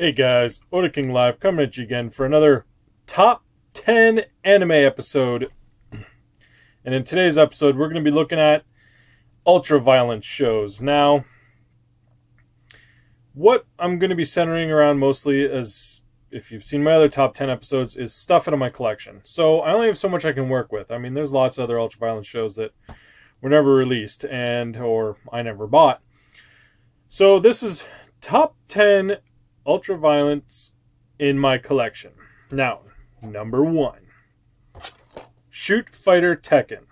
Hey guys, Otaking Live coming at you again for another top 10 anime episode. And in today's episode, we're going to be looking at ultra violent shows. Now, what I'm going to be centering around mostly is if you've seen my other top 10 episodes is stuff out of my collection. So, I only have so much I can work with. I mean, there's lots of other ultra violent shows that were never released and or I never bought. So, this is top 10 ultra violence in my collection. Now, number one Shoot Fighter Tekken.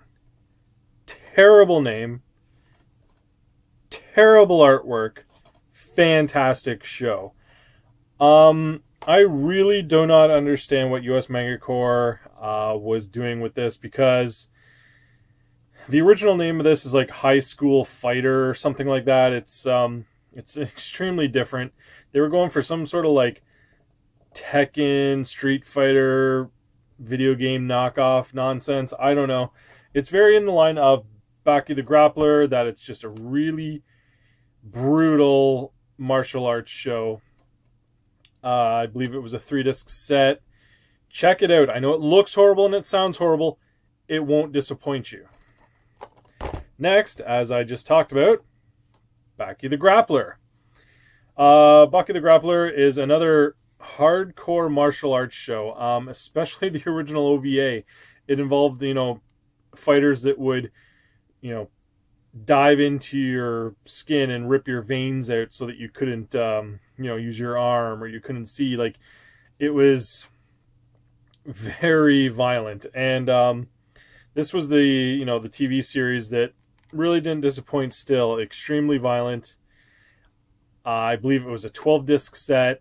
Terrible name, terrible artwork, fantastic show. Um, I really do not understand what US Manga Corps uh, was doing with this because the original name of this is like High School Fighter or something like that. It's um, it's extremely different. They were going for some sort of like Tekken, Street Fighter, video game knockoff nonsense. I don't know. It's very in the line of Baki the Grappler, that it's just a really brutal martial arts show. Uh, I believe it was a three disc set. Check it out. I know it looks horrible and it sounds horrible. It won't disappoint you. Next, as I just talked about, Baki the Grappler. Uh, the Grappler is another hardcore martial arts show, um, especially the original OVA. It involved, you know, fighters that would, you know, dive into your skin and rip your veins out so that you couldn't, um, you know, use your arm or you couldn't see. Like, it was very violent. And um, this was the, you know, the TV series that really didn't disappoint still. Extremely violent. Uh, I believe it was a 12 disc set.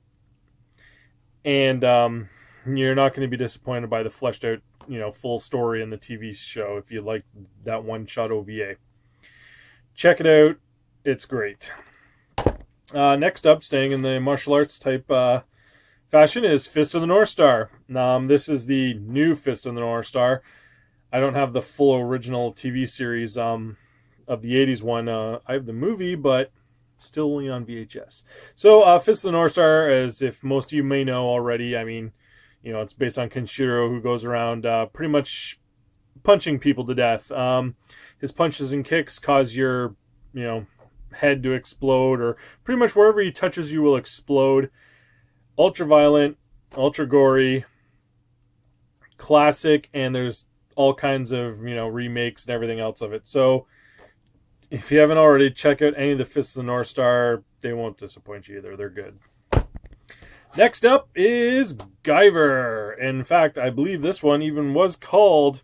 And um, you're not going to be disappointed by the fleshed out, you know, full story in the TV show if you like that one shot OVA. Check it out. It's great. Uh, next up, staying in the martial arts type uh, fashion, is Fist of the North Star. Um, this is the new Fist of the North Star. I don't have the full original TV series. Um, of the 80s one. Uh, I have the movie, but still only on VHS. So, uh, Fist of the North Star, as if most of you may know already, I mean, you know, it's based on Kenshiro, who goes around uh, pretty much punching people to death. Um, his punches and kicks cause your, you know, head to explode, or pretty much wherever he touches you will explode. Ultra violent, ultra gory, classic, and there's all kinds of, you know, remakes and everything else of it. So, if you haven't already, check out any of the Fists of the North Star. They won't disappoint you either. They're good. Next up is Guyver. In fact, I believe this one even was called.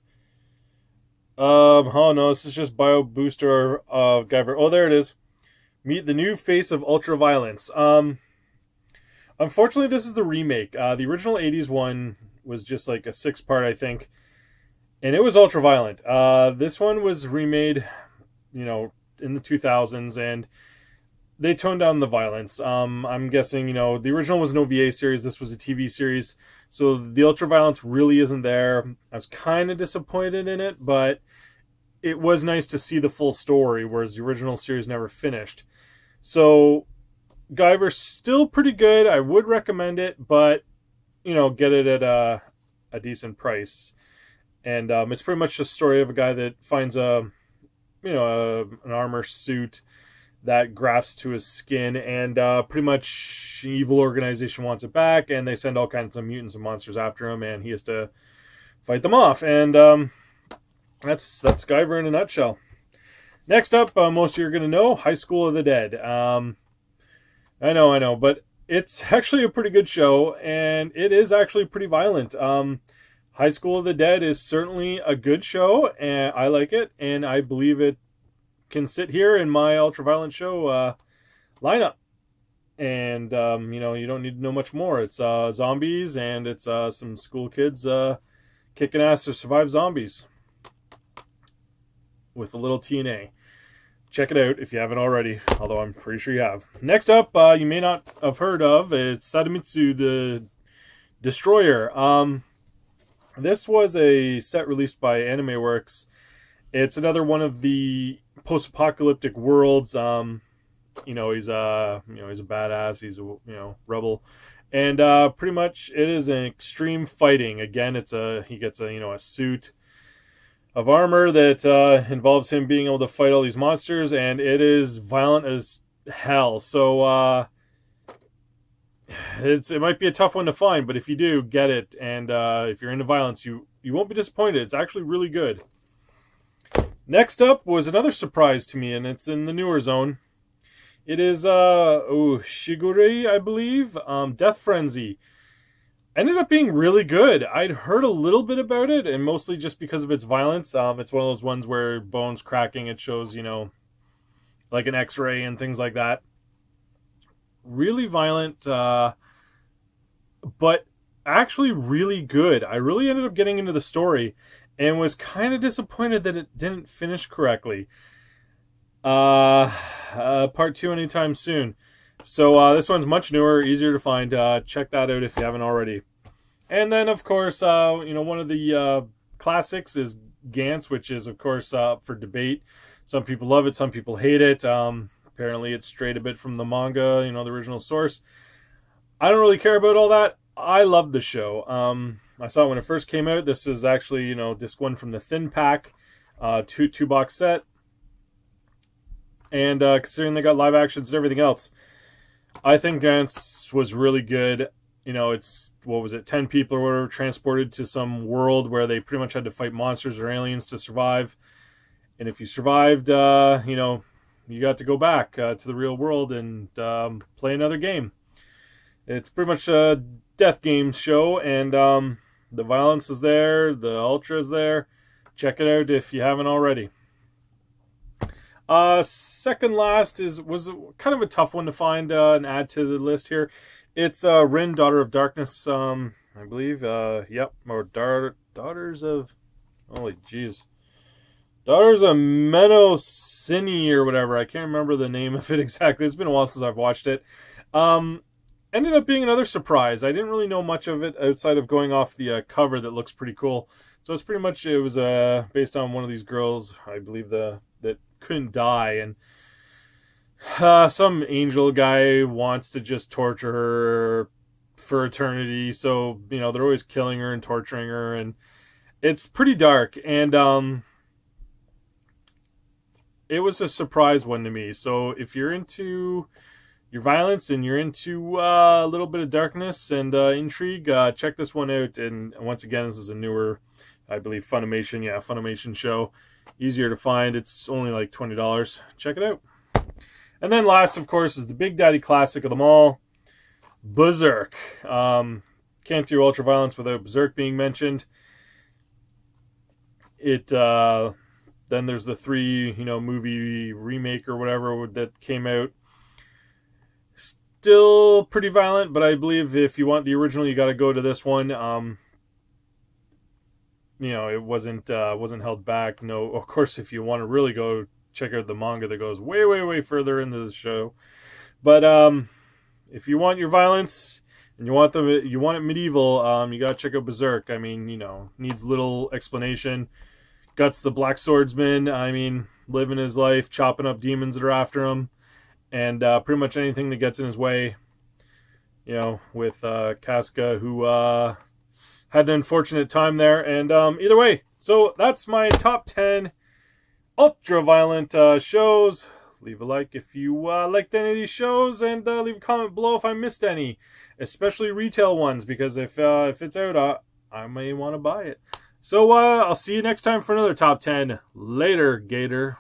Um, oh no, this is just Bio Booster of Guyver. Oh, there it is. Meet the new face of Ultra Violence. Um, unfortunately, this is the remake. Uh, the original '80s one was just like a six part, I think, and it was ultra violent. Uh, this one was remade you know, in the 2000s, and they toned down the violence. Um, I'm guessing, you know, the original was an OVA series, this was a TV series, so the ultra violence really isn't there. I was kind of disappointed in it, but it was nice to see the full story, whereas the original series never finished. So, Guyver's still pretty good. I would recommend it, but you know, get it at a a decent price. And um, it's pretty much the story of a guy that finds a you know a, an armor suit that grafts to his skin, and uh, pretty much evil organization wants it back, and they send all kinds of mutants and monsters after him, and he has to fight them off. And um, that's that's Guyver in a nutshell. Next up, uh, most of you are going to know High School of the Dead. Um, I know, I know, but it's actually a pretty good show, and it is actually pretty violent. Um, High School of the Dead is certainly a good show, and I like it, and I believe it can sit here in my ultraviolent show uh, lineup. And um, you know, you don't need to know much more. It's uh, zombies, and it's uh, some school kids uh, kicking ass to survive zombies with a little TNA. Check it out if you haven't already, although I'm pretty sure you have. Next up, uh, you may not have heard of, it's Sadamitsu the Destroyer. Um, this was a set released by Anime Works. It's another one of the post-apocalyptic worlds. Um, you know, he's a you know he's a badass. He's a you know rebel, and uh, pretty much it is an extreme fighting. Again, it's a he gets a you know a suit of armor that uh, involves him being able to fight all these monsters, and it is violent as hell. So uh, it's it might be a tough one to find, but if you do, get it. And uh, if you're into violence, you you won't be disappointed. It's actually really good. Next up was another surprise to me, and it's in the newer zone. It is uh oh Shigurui, I believe, um, Death Frenzy. Ended up being really good. I'd heard a little bit about it, and mostly just because of its violence. Um, it's one of those ones where bones cracking. It shows, you know, like an X-ray and things like that. Really violent, uh, but actually really good. I really ended up getting into the story and was kind of disappointed that it didn't finish correctly. Uh, uh, part two anytime soon. So uh, this one's much newer, easier to find. Uh, check that out if you haven't already. And then, of course, uh, you know one of the uh, classics is Gantz, which is, of course, uh, for debate. Some people love it, some people hate it. Um, apparently, it's strayed a bit from the manga, you know, the original source. I don't really care about all that. I love the show. Um, I saw it when it first came out. This is actually, you know, disc one from the thin pack, uh, two two box set. And uh, considering they got live actions and everything else, I think Gantz was really good. You know, it's what was it, ten people or whatever transported to some world where they pretty much had to fight monsters or aliens to survive. And if you survived, uh, you know, you got to go back uh, to the real world and um, play another game. It's pretty much a death games show, and um, the violence is there, the ultra is there. Check it out if you haven't already. Uh, second last is was kind of a tough one to find uh, and add to the list here. It's uh, Rin, Daughter of Darkness. Um, I believe. Uh, yep, or Dar- Daughters of. Holy jeez. Daughters a Mnemosyne or whatever. I can't remember the name of it exactly. It's been a while since I've watched it. Um, ended up being another surprise. I didn't really know much of it outside of going off the uh, cover that looks pretty cool. So it's pretty much it was uh, based on one of these girls, I believe the that couldn't die, and uh, some angel guy wants to just torture her for eternity. So you know they're always killing her and torturing her, and it's pretty dark. And um, it was a surprise one to me. So if you're into your violence and you're into uh, a little bit of darkness and uh, intrigue, uh, check this one out. And once again, this is a newer, I believe, Funimation. Yeah, Funimation show. Easier to find. It's only like $20. Check it out. And then last, of course, is the Big Daddy classic of them all, Berserk. Um, can't do ultra violence without Berserk being mentioned. It uh, then there's the three, you know, movie remake or whatever that came out still pretty violent, but I believe if you want the original, you got to go to this one. Um, you know, it wasn't uh, wasn't held back. No, of course, if you want to really go check out the manga that goes way, way, way further into the show. But um, if you want your violence and you want the you want it medieval, um, you gotta check out Berserk. I mean, you know, needs little explanation. Guts the Black Swordsman. I mean, living his life, chopping up demons that are after him and uh, pretty much anything that gets in his way. You know, with uh, Casca, who uh, had an unfortunate time there. And um, either way, so that's my top 10 ultra violent uh, shows. Leave a like if you uh, liked any of these shows, and uh, leave a comment below if I missed any, especially retail ones, because if uh, if it's out, uh, I may want to buy it. So uh, I'll see you next time for another top 10. Later, Gator.